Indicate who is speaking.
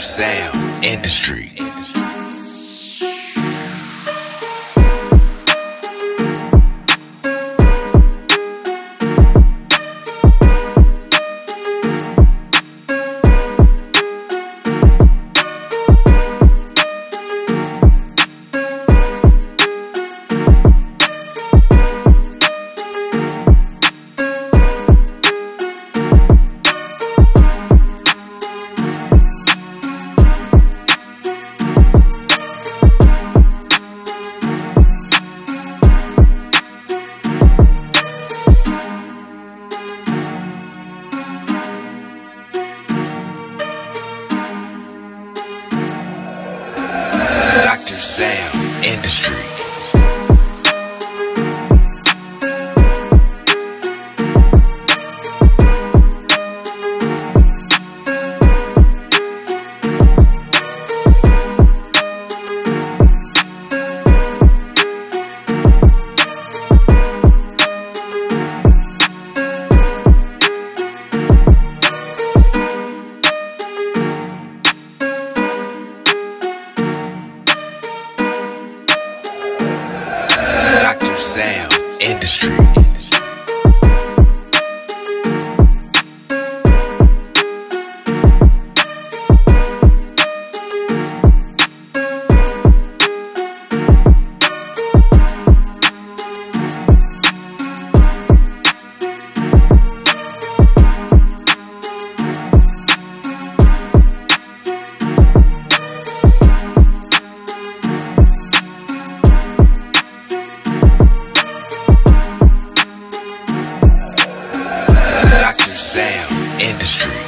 Speaker 1: Sam Industry. Industry. Sam Industry. Sam Industry.